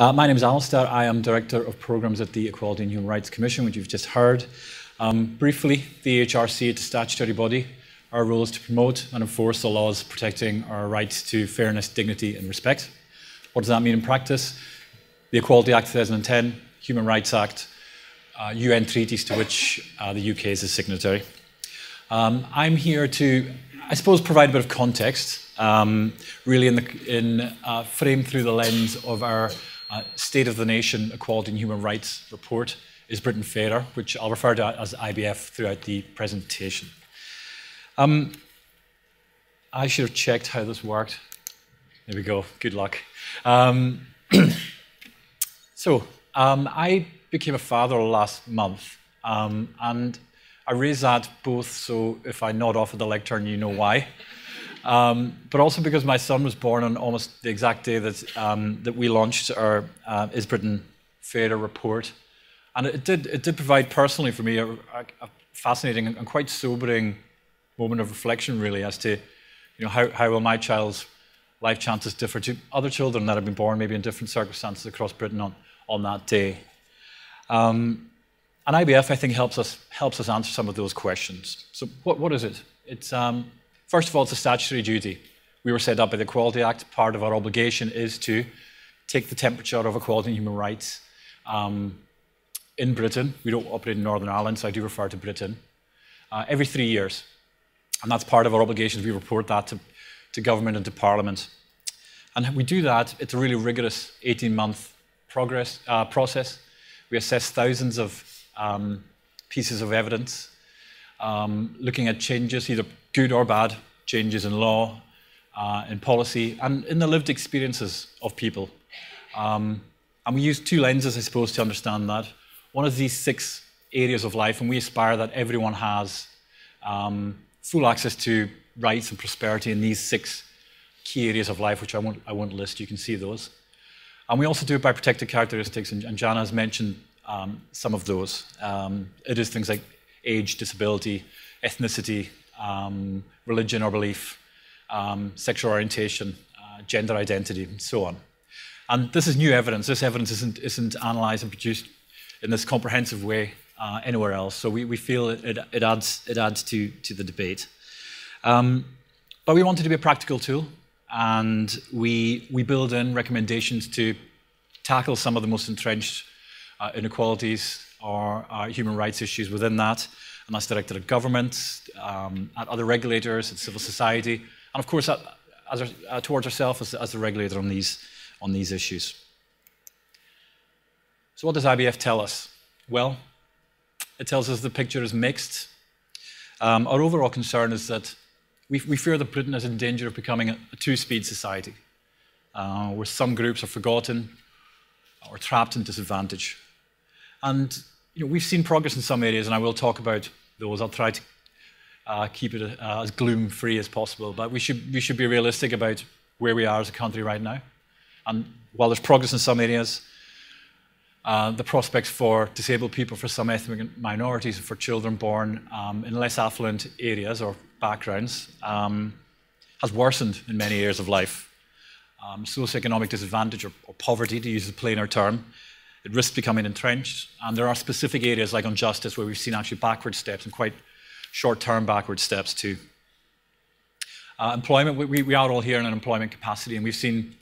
Uh, my name is Alistair. I am Director of Programmes at the Equality and Human Rights Commission, which you've just heard. Um, briefly, the EHRC is a statutory body. Our role is to promote and enforce the laws protecting our rights to fairness, dignity, and respect. What does that mean in practice? The Equality Act 2010, Human Rights Act, uh, UN treaties to which uh, the UK is a signatory. Um, I'm here to, I suppose, provide a bit of context, um, really in, the, in uh, frame through the lens of our uh, State of the Nation Equality and Human Rights report, Is Britain Fairer, which I'll refer to as IBF throughout the presentation. Um, I should have checked how this worked. There we go. Good luck. Um, so, um, I became a father last month, um, and I raise that both so if I nod off at the lectern, you know why. Um, but also because my son was born on almost the exact day that, um, that we launched our uh, Is Britain Fairer report. And it did, it did provide personally for me a, a, a fascinating and quite sobering moment of reflection, really, as to you know, how, how will my child's life chances differ to other children that have been born maybe in different circumstances across Britain on, on that day. Um, and IBF, I think, helps us, helps us answer some of those questions. So what, what is it? It's, um, first of all, it's a statutory duty. We were set up by the Equality Act. Part of our obligation is to take the temperature of equality and human rights um, in Britain. We don't operate in Northern Ireland, so I do refer to Britain. Uh, every three years. And that's part of our obligations. We report that to, to government and to Parliament. And we do that. It's a really rigorous 18-month progress uh, process. We assess thousands of um, pieces of evidence, um, looking at changes, either good or bad, changes in law, uh, in policy, and in the lived experiences of people. Um, and we use two lenses, I suppose, to understand that. One is these six areas of life, and we aspire that everyone has um, full access to rights and prosperity in these six key areas of life, which I won't, I won't list. You can see those. And we also do it by protected characteristics, and, and Jana has mentioned um, some of those. Um, it is things like age, disability, ethnicity, um, religion or belief, um, sexual orientation, uh, gender identity, and so on. And this is new evidence. This evidence isn't, isn't analysed and produced in this comprehensive way uh, anywhere else. So we, we feel it, it, it, adds, it adds to, to the debate. Um, but we wanted to be a practical tool, and we, we build in recommendations to tackle some of the most entrenched uh, inequalities or uh, human rights issues within that. And that's directed at governments, um, at other regulators, at civil society, and of course at, as, uh, towards ourselves as, as the regulator on these, on these issues. So what does IBF tell us? Well, it tells us the picture is mixed. Um, our overall concern is that we, we, fear that Britain is in danger of becoming a, a two-speed society, uh, where some groups are forgotten or trapped in disadvantage. And you know, we've seen progress in some areas, and I will talk about those. I'll try to uh, keep it uh, as gloom-free as possible, but we should, we should be realistic about where we are as a country right now. And while there's progress in some areas, uh, the prospects for disabled people, for some ethnic minorities, for children born um, in less affluent areas or backgrounds um, has worsened in many areas of life. Um, socioeconomic disadvantage or, or, poverty, to use a plainer term, it risks becoming entrenched. And there are specific areas like on justice where we've seen actually backward steps and quite short-term backward steps too. Uh, employment, we, we are all here in an employment capacity and we've seen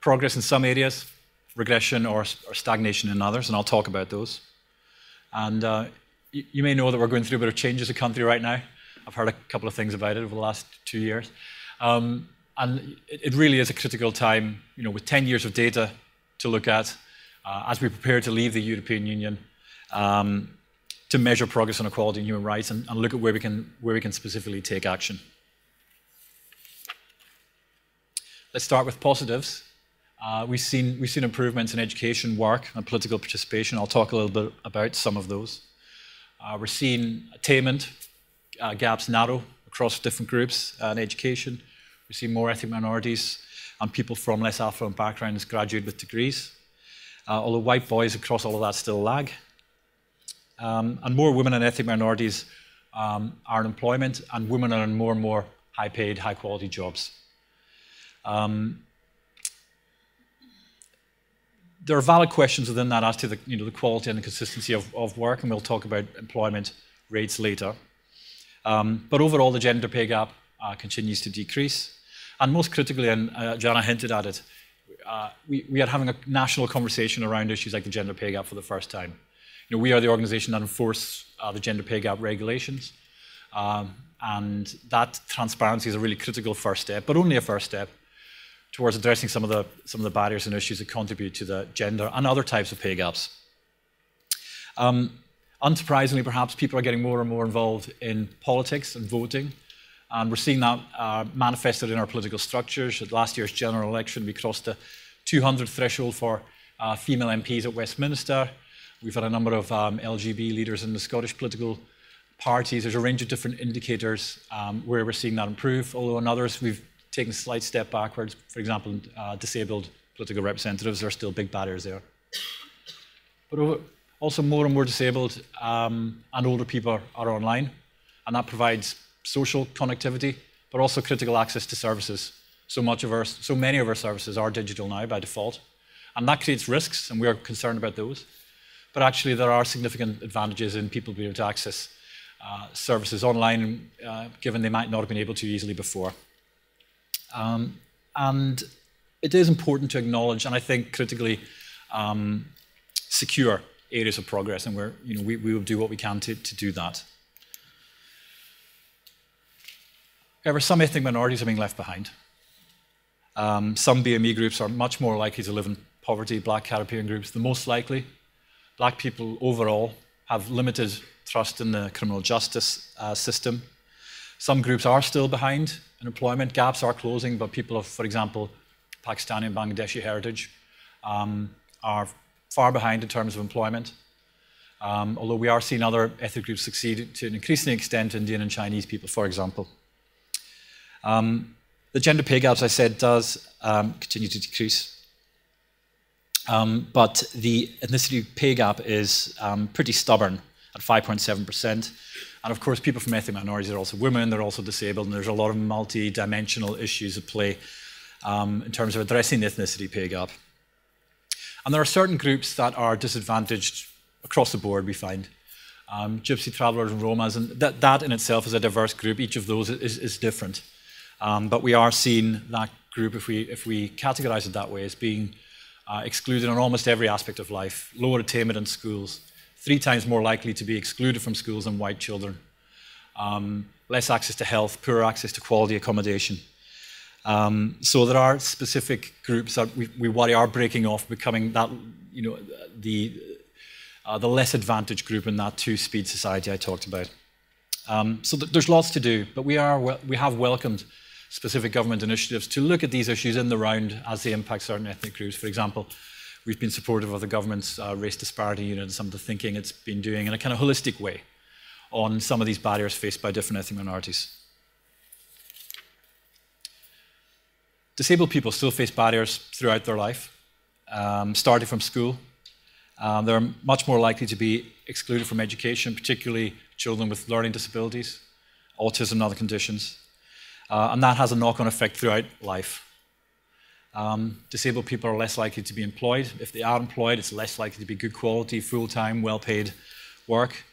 progress in some areas, regression or, or stagnation in others, and I'll talk about those. And uh, you, you, may know that we're going through a bit of change as a country right now. I've heard a couple of things about it over the last two years. Um, and it, it, really is a critical time, you know, with 10 years of data to look at uh, as we prepare to leave the European Union, um, to measure progress on equality and human rights and, and look at where we, can, where we can specifically take action. Let's start with positives. Uh, we've, seen, we've seen improvements in education, work, and political participation. I'll talk a little bit about some of those. Uh, we're seeing attainment uh, gaps narrow across different groups in education. We see more ethnic minorities and people from less affluent backgrounds graduate with degrees. Uh, although white boys across all of that still lag. Um, and more women and ethnic minorities um, are in employment, and women are in more and more high paid, high quality jobs. Um, there are valid questions within that as to the, you know, the quality and the consistency of, of work, and we'll talk about employment rates later. Um, but overall, the gender pay gap uh, continues to decrease. And most critically, and uh, Jana hinted at it, uh, we, we are having a national conversation around issues like the gender pay gap for the first time. You know, we are the organisation that enforce uh, the gender pay gap regulations. Um, and that transparency is a really critical first step, but only a first step towards addressing some of the, some of the barriers and issues that contribute to the gender and other types of pay gaps. Um, unsurprisingly, perhaps, people are getting more and more involved in politics and voting. And we're seeing that uh, manifested in our political structures. At last year's general election, we crossed the 200 threshold for uh, female MPs at Westminster. We've had a number of um, LGB leaders in the Scottish political parties. There's a range of different indicators um, where we're seeing that improve, although in others we've taken a slight step backwards. For example, uh, disabled political representatives, there are still big barriers there. But over, also more and more disabled um, and older people are online, and that provides social connectivity, but also critical access to services. So much of our, so many of our services are digital now by default, and that creates risks, and we are concerned about those. But actually, there are significant advantages in people being able to access uh, services online, uh, given they might not have been able to easily before. Um, and it is important to acknowledge, and I think critically, um, secure areas of progress, and we're, you know, we, we will do what we can to, to do that. However, some ethnic minorities are being left behind. Um, some BME groups are much more likely to live in poverty, black Caribbean groups, the most likely. Black people overall have limited trust in the criminal justice uh, system. Some groups are still behind in employment. Gaps are closing, but people of, for example, Pakistani and Bangladeshi heritage um, are far behind in terms of employment. Um, although we are seeing other ethnic groups succeed to an increasing extent, Indian and Chinese people, for example. Um, the gender pay gap, as I said, does um, continue to decrease. Um, but the ethnicity pay gap is um, pretty stubborn at 5.7%. And of course, people from ethnic minorities are also women, they're also disabled, and there's a lot of multi-dimensional issues at play um, in terms of addressing the ethnicity pay gap. And there are certain groups that are disadvantaged across the board, we find. Um, gypsy travelers and Romas, and that, that in itself is a diverse group. Each of those is, is different. Um, but we are seeing that group, if we, if we categorize it that way, as being uh, excluded in almost every aspect of life. Lower attainment in schools, three times more likely to be excluded from schools than white children. Um, less access to health, poor access to quality accommodation. Um, so there are specific groups that we, we worry are breaking off, becoming that, you know, the, uh, the less advantaged group in that two-speed society I talked about. Um, so th there's lots to do, but we, are, we have welcomed specific government initiatives to look at these issues in the round as they impact certain ethnic groups. For example, we've been supportive of the government's uh, race disparity unit and some of the thinking it's been doing in a kind of holistic way on some of these barriers faced by different ethnic minorities. Disabled people still face barriers throughout their life, um, starting from school. Um, they're much more likely to be excluded from education, particularly children with learning disabilities, autism, and other conditions. Uh, and that has a knock on effect throughout life. Um, disabled people are less likely to be employed. If they are employed, it's less likely to be good quality, full time, well paid work.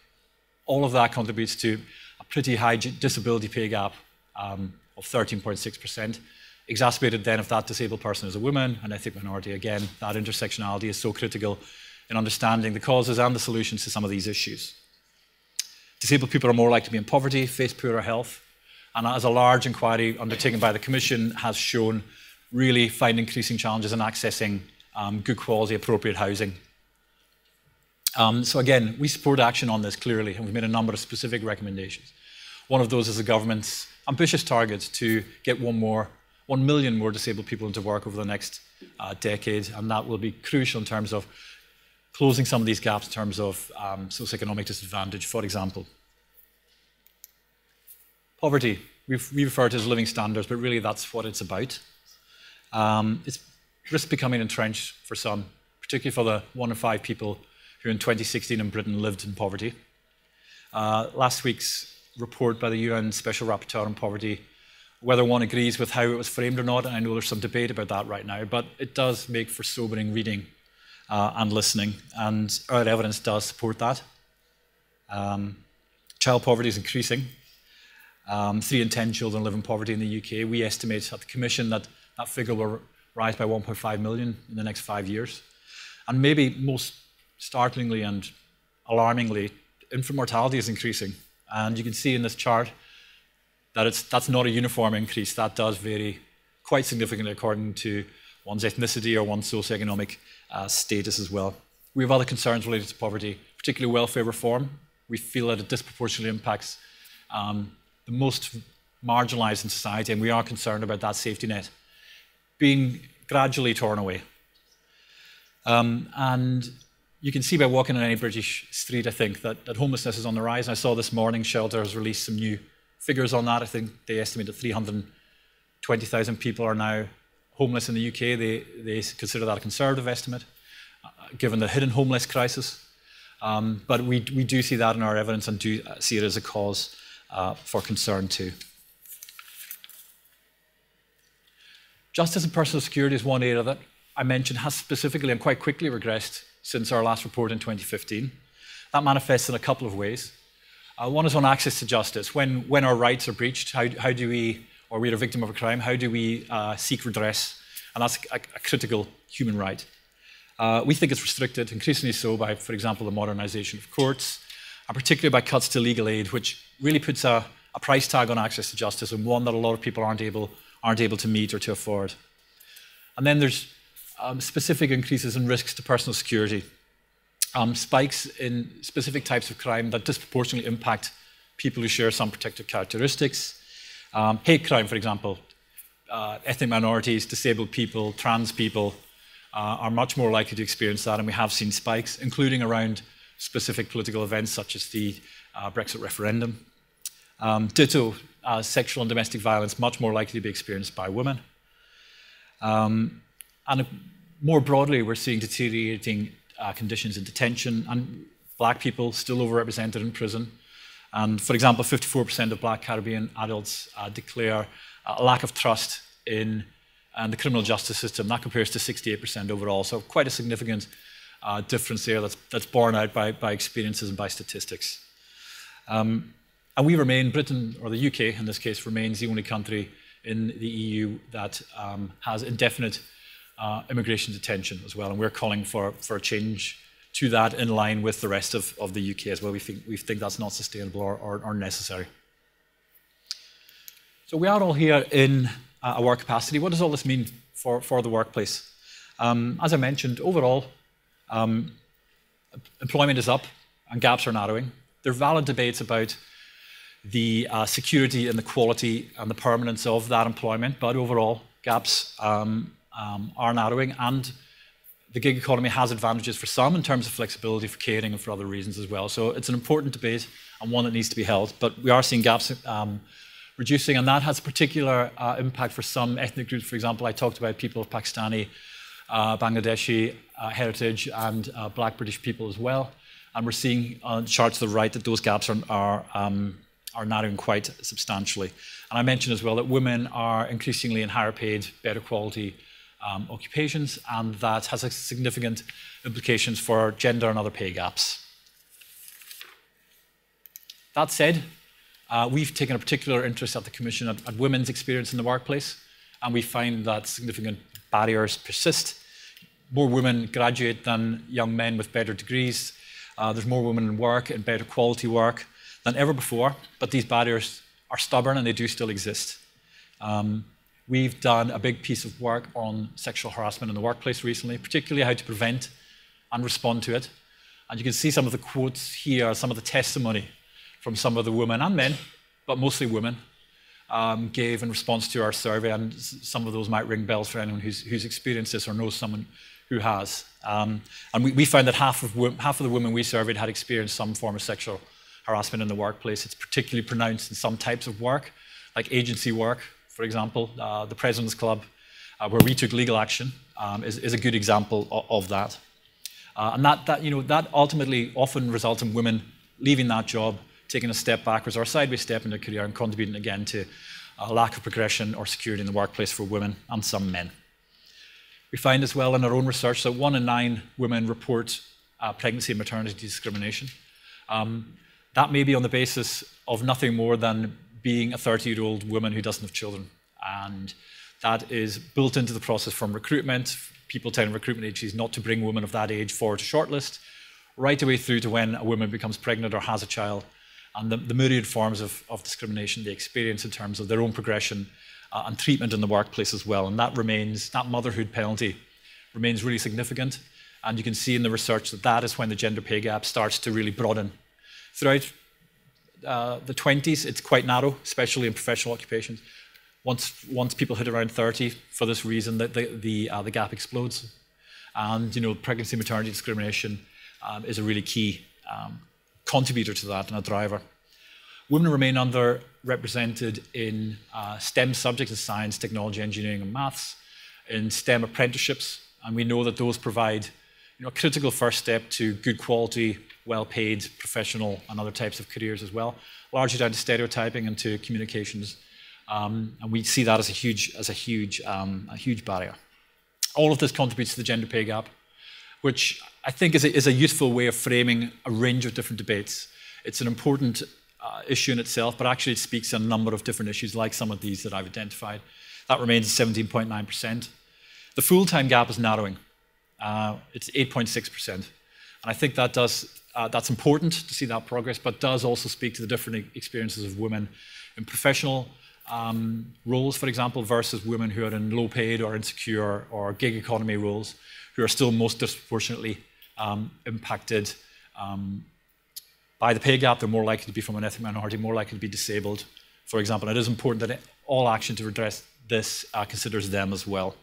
All of that contributes to a pretty high disability pay gap um, of 13.6%. Exacerbated then if that disabled person is a woman, an ethnic minority. Again, that intersectionality is so critical in understanding the causes and the solutions to some of these issues. Disabled people are more likely to be in poverty, face poorer health, and as a large inquiry undertaken by the Commission has shown, really find increasing challenges in accessing um, good quality, appropriate housing. Um, so again, we support action on this clearly, and we've made a number of specific recommendations. One of those is the government's ambitious target to get one more, one million more disabled people into work over the next uh, decade, and that will be crucial in terms of closing some of these gaps in terms of um, socioeconomic disadvantage, for example. Poverty, We've, we refer to as living standards, but really that's what it's about. Um, it's risk becoming entrenched for some, particularly for the one in five people who in 2016 in Britain lived in poverty. Uh, last week's report by the UN Special Rapporteur on Poverty, whether one agrees with how it was framed or not, and I know there's some debate about that right now, but it does make for sobering reading uh, and listening, and our evidence does support that. Um, child poverty is increasing. Um, three in 10 children live in poverty in the UK. We estimate at the Commission that that figure will rise by 1.5 million in the next five years. And maybe most startlingly and alarmingly, infant mortality is increasing. And you can see in this chart that it's, that's not a uniform increase. That does vary quite significantly according to one's ethnicity or one's socioeconomic uh, status as well. We have other concerns related to poverty, particularly welfare reform. We feel that it disproportionately impacts um, the most marginalised in society, and we are concerned about that safety net being gradually torn away. Um, and you can see by walking on any British street, I think, that, that homelessness is on the rise. And I saw this morning Shelter has released some new figures on that. I think they estimate that 320,000 people are now homeless in the UK. They, they consider that a conservative estimate, uh, given the hidden homeless crisis. Um, but we, we do see that in our evidence and do see it as a cause uh, for concern too. Justice and personal security is one area that I mentioned has specifically and quite quickly regressed since our last report in 2015. That manifests in a couple of ways. Uh, one is on access to justice. When, when our rights are breached, how, how do we, or we're a victim of a crime, how do we uh, seek redress? And that's a, a critical human right. Uh, we think it's restricted, increasingly so by, for example, the modernisation of courts, and particularly by cuts to legal aid, which really puts a, a price tag on access to justice and one that a lot of people aren't able, aren't able to meet or to afford. And then there's um, specific increases in risks to personal security, um, spikes in specific types of crime that disproportionately impact people who share some protected characteristics. Um, hate crime, for example, uh, ethnic minorities, disabled people, trans people uh, are much more likely to experience that, and we have seen spikes, including around specific political events such as the uh, Brexit referendum. Um, ditto, uh, sexual and domestic violence, much more likely to be experienced by women. Um, and more broadly, we're seeing deteriorating uh, conditions in detention, and black people still overrepresented in prison. And for example, 54% of black Caribbean adults uh, declare a lack of trust in uh, the criminal justice system. That compares to 68% overall. So quite a significant uh, difference there that's, that's borne out by, by experiences and by statistics. Um, and we remain, Britain, or the UK in this case, remains the only country in the EU that um, has indefinite uh, immigration detention as well. And we're calling for, for a change to that in line with the rest of, of the UK as well. We think, we think that's not sustainable or, or, or necessary. So we are all here in uh, a work capacity. What does all this mean for, for the workplace? Um, as I mentioned, overall, um, employment is up and gaps are narrowing. There are valid debates about the uh, security and the quality and the permanence of that employment, but overall, gaps um, um, are narrowing and the gig economy has advantages for some in terms of flexibility for catering and for other reasons as well. So it's an important debate and one that needs to be held. But we are seeing gaps um, reducing, and that has a particular uh, impact for some ethnic groups. For example, I talked about people of Pakistani, uh, Bangladeshi uh, heritage, and uh, Black British people as well. And we're seeing on charts to the right that those gaps are, are, um, are narrowing quite substantially. And I mentioned as well that women are increasingly in higher paid, better quality um, occupations, and that has significant implications for gender and other pay gaps. That said, uh, we've taken a particular interest at the Commission at, at, women's experience in the workplace, and we find that significant barriers persist. More women graduate than young men with better degrees. Uh, there's more women in work and better quality work than ever before, but these barriers are stubborn and they do still exist. Um, We've done a big piece of work on sexual harassment in the workplace recently, particularly how to prevent and respond to it. And you can see some of the quotes here, some of the testimony from some of the women and men, but mostly women, um, gave in response to our survey. And some of those might ring bells for anyone who's, who's experienced this or knows someone who has. Um, and we, we, found that half of, half of the women we surveyed had experienced some form of sexual harassment in the workplace. It's particularly pronounced in some types of work, like agency work, for example, uh, the President's Club, uh, where we took legal action, um, is, is, a good example of, of that. Uh, and that, that, you know, that ultimately often results in women leaving that job, taking a step backwards or a sideways step in their career and contributing again to a lack of progression or security in the workplace for women and some men. We find as well in our own research that one in nine women report uh, pregnancy and maternity discrimination. Um, that may be on the basis of nothing more than being a 30 year old woman who doesn't have children. And that is built into the process from recruitment, people telling recruitment agencies not to bring women of that age forward to shortlist, right away through to when a woman becomes pregnant or has a child, and the, the myriad forms of, of, discrimination they experience in terms of their own progression uh, and treatment in the workplace as well. And that remains, that motherhood penalty remains really significant. And you can see in the research that that is when the gender pay gap starts to really broaden. Throughout uh, the 20s, it's quite narrow, especially in professional occupations. Once, once people hit around 30, for this reason, the, the, the, uh, the gap explodes. And, you know, pregnancy maternity discrimination um, is a really key um, contributor to that and a driver. Women remain underrepresented in uh, STEM subjects in science, technology, engineering, and maths, in STEM apprenticeships, and we know that those provide you know, a critical first step to good quality, well paid professional and other types of careers as well, largely down to stereotyping and to communications. Um, and we see that as a huge, as a huge, um, a huge barrier. All of this contributes to the gender pay gap, which I think is a, is a useful way of framing a range of different debates. It's an important uh, issue in itself, but actually it speaks to a number of different issues, like some of these that I've identified. That remains 17.9%. The full-time gap is narrowing. Uh, it's 8.6%. And I think that does, uh, that's important to see that progress, but does also speak to the different experiences of women in professional um, roles, for example, versus women who are in low paid or insecure or gig economy roles, who are still most disproportionately um, impacted um, by the pay gap. They're more likely to be from an ethnic minority, more likely to be disabled, for example. And it is important that all action to address this uh, considers them as well.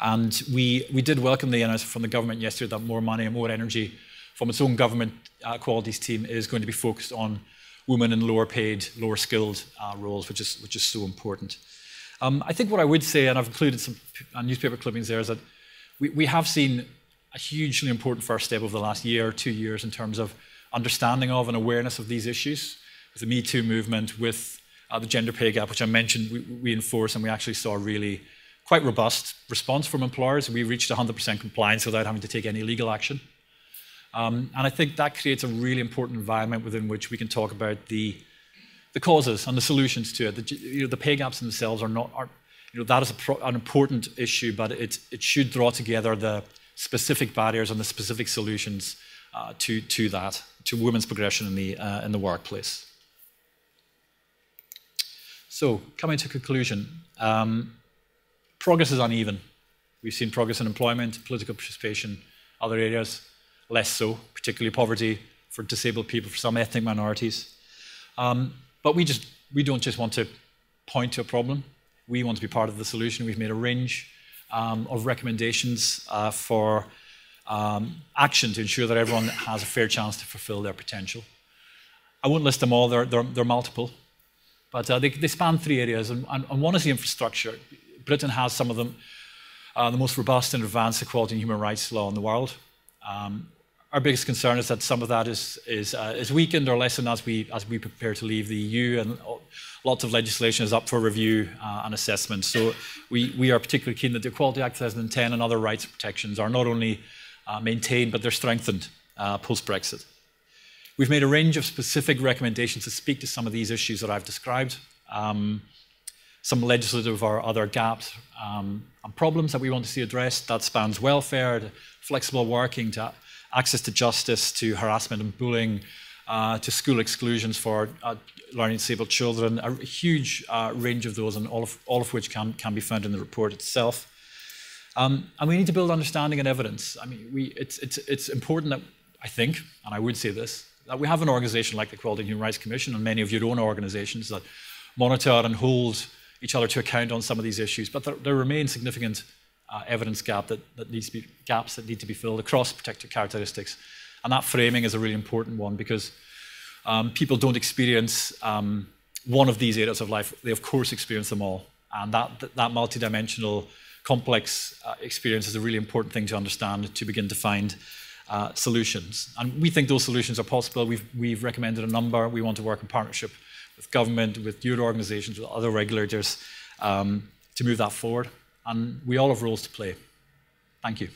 And we, we did welcome the announcement from the government yesterday that more money and more energy from its own government uh, qualities team is going to be focused on women in lower paid, lower skilled uh, roles, which is, which is so important. Um, I think what I would say, and I've included some uh, newspaper clippings there, is that we, we have seen a hugely important first step over the last year or two years in terms of understanding of and awareness of these issues. With the Me Too movement, with uh, the gender pay gap, which I mentioned, we, we and we actually saw really quite robust response from employers. We reached 100% compliance without having to take any legal action. Um, and I think that creates a really important environment within which we can talk about the, the causes and the solutions to it. The, you know, the pay gaps themselves are not, are, you know, that is pro, an important issue, but it, it should draw together the specific barriers and the specific solutions uh, to, to that, to women's progression in the, uh, in the workplace. So, coming to conclusion, um, progress is uneven. We've seen progress in employment, political participation, other areas less so, particularly poverty for disabled people, for some ethnic minorities. Um, but we just we don't just want to point to a problem. We want to be part of the solution. We've made a range um, of recommendations uh, for um, action to ensure that everyone has a fair chance to fulfill their potential. I won't list them all, they're, they're, they're multiple, but uh, they, they, span three areas, and, and, and, one is the infrastructure. Britain has some of them, uh, the most robust and advanced equality and human rights law in the world. Um, our biggest concern is that some of that is, is, uh, is weakened or lessened as we, as we prepare to leave the EU, and lots of legislation is up for review uh, and assessment. So we, we are particularly keen that the Equality Act 2010 and other rights protections are not only uh, maintained, but they're strengthened uh, post-Brexit. We've made a range of specific recommendations to speak to some of these issues that I've described. Um, some legislative or other gaps um, and problems that we want to see addressed. That spans welfare, flexible working, to access to justice, to harassment and bullying, uh, to school exclusions for uh, learning disabled children, a huge uh, range of those, and all of, all of which can, can be found in the report itself. Um, and we need to build understanding and evidence. I mean, we, it's, it's, it's important that, I think, and I would say this, that we have an organization like the Equality and Human Rights Commission and many of your own organizations that monitor and hold each other to account on some of these issues. But there, there remain significant uh, evidence gap that, that needs to be gaps that need to be filled across protected characteristics. And that framing is a really important one because um, people don't experience um, one of these areas of life. They, of course, experience them all. And that, that multidimensional, complex uh, experience is a really important thing to understand to begin to find uh, solutions. And we think those solutions are possible. We've, we've recommended a number. We want to work in partnership with government, with youth organizations, with other regulators um, to move that forward and we all have roles to play. Thank you.